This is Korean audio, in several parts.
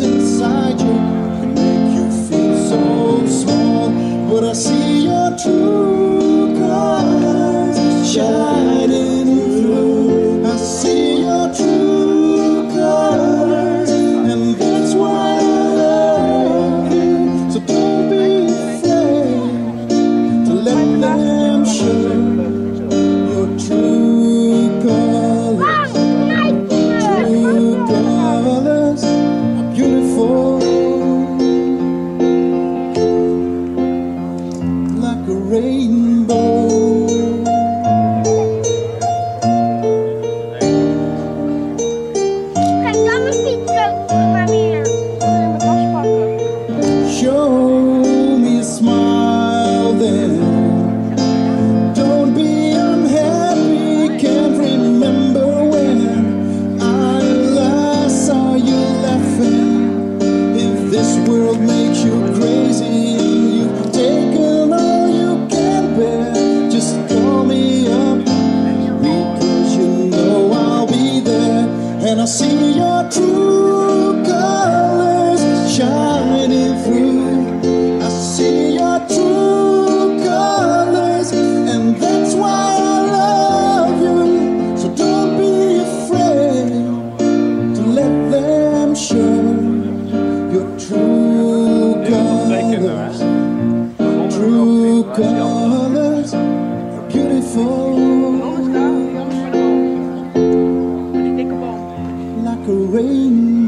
inside you. nací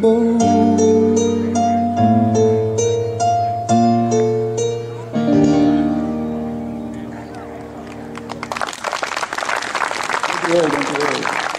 rainbow Thank you. Thank you.